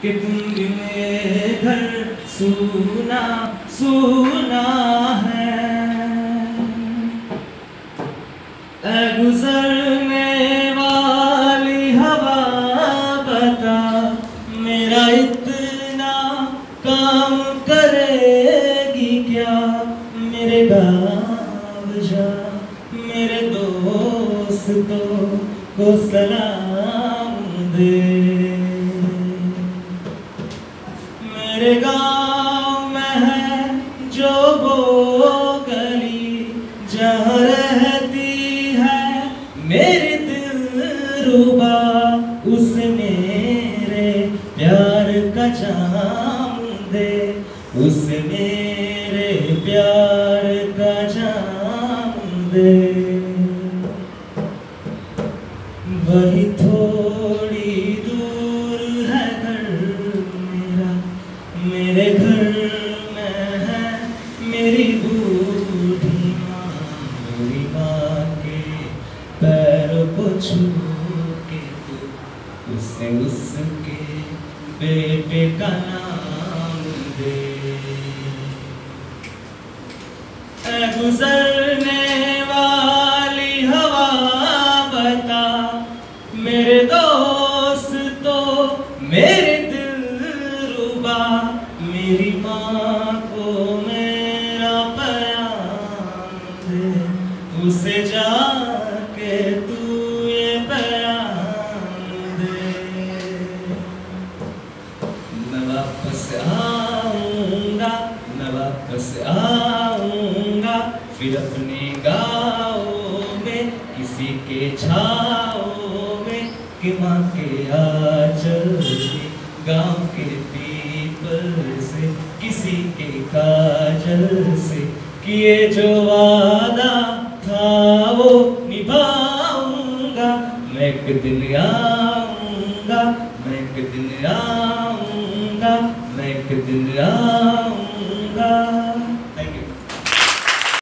کہ تم بھی میرے گھر سونا سونا ہے۔ اے گزرنے والی ہوا بتا، میرا اتنا کام کرے گی کیا؟ میرے گاؤں جا، میرے دوستوں کو سلام۔ میرے گاؤں میں ہے جو وہ گلی، جہاں رہتی ہے میری دل روبا، اس میرے پیار کا جام دے۔ اس میرے پیار کا جام دے۔ وہی تھوڑی دور ہے گھر میرا۔ میرے گھر میں ہے میری بوڑھی ماں میری ماں کے پیروں کو چھو کے تو اسے اس کے بیٹے کا نام دے۔ اے گزرنے میری ماں کو میرا پیام دے۔ اسے جا کے تو یہ پیام دے۔ میں واپس آؤں گا میں واپس آؤں گا پھر اپنے گاؤں میں، کسی کے چھاؤں میں، کہ ماں کے آچل سے گاؤں کے پیپل سے کسی کے کاجل سے کیے جو وعدہ تھا وہ نبھاؤں گا۔ میں ایک دن آؤں گا، میں ایک دن آؤں گا، میں ایک دن آؤں گا۔